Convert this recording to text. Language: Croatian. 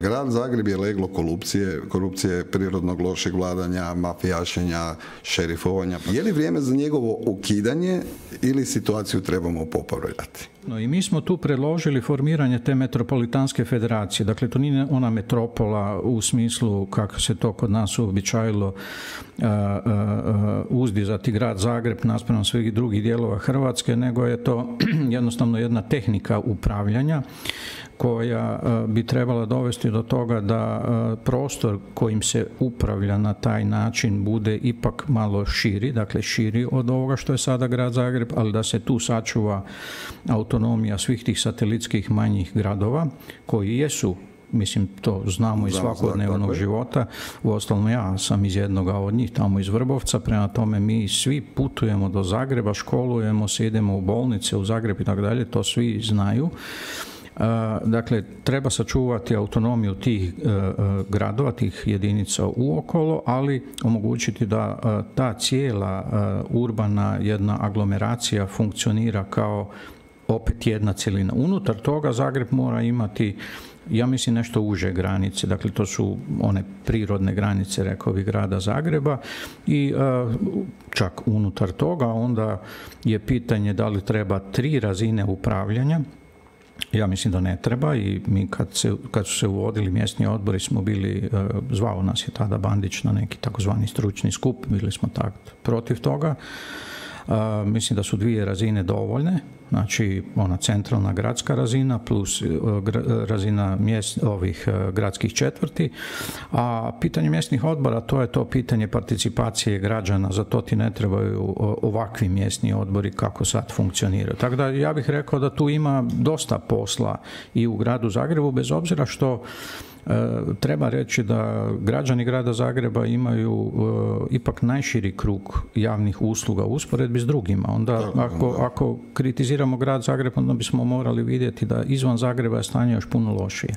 Grad Zagreb je leglo korupcije, korupcije prirodnog lošeg vladanja, mafijašenja, šerifovanja. Je li vrijeme za njegovo ukidanje ili situaciju trebamo popravljati? No i mi smo tu predložili formiranje te metropolitanske federacije. Dakle, to nije ona metropola u smislu kako se to kod nas uobičajilo uzdizati grad Zagreb naspram svih drugih dijelova Hrvatske, nego je to jednostavno jedna tehnika upravljanja koja bi trebala dovesti do toga da prostor kojim se upravlja na taj način bude ipak malo širi, dakle širi od ovoga što je sada grad Zagreb, ali da se tu sačuva autonomija svih tih satelitskih manjih gradova koji jesu mislim to znamo iz svakodnevnog života. Uostalom ja sam iz jednoga od njih, tamo iz Vrbovca, prema tome mi svi putujemo do Zagreba, školujemo se, idemo u bolnice u Zagreb i tako dalje, to svi znaju. Dakle, treba sačuvati autonomiju tih e, e, gradova, tih jedinica uokolo, ali omogućiti da e, ta cijela urbana jedna aglomeracija funkcionira kao opet jedna cjelina. Unutar toga Zagreb mora imati ja mislim nešto uže granice, dakle to su one prirodne granice, rekao bi, grada Zagreba. I čak unutar toga onda je pitanje da li treba tri razine upravljanja, ja mislim da ne treba i mi kad, se, kad su se uvodili mjesni odbori smo bili, e, zvao nas je tada Bandić na neki takozvani stručni skup, bili smo tak protiv toga. Mislim da su dvije razine dovoljne, znači ona centralna gradska razina plus e, razina mjest, ovih e, gradskih četvrti, a pitanje mjesnih odbora to je to pitanje participacije građana, za to ti ne trebaju ovakvi mjesni odbori kako sad funkcioniraju. Tako da ja bih rekao da tu ima dosta posla i u gradu Zagrebu, bez obzira što treba reći da građani grada Zagreba imaju e, ipak najširi krug javnih usluga u usporedbi s drugima. Onda ako, ako kritiziramo grad Zagreb, onda bismo morali vidjeti da izvan Zagreba je stanje još puno lošije.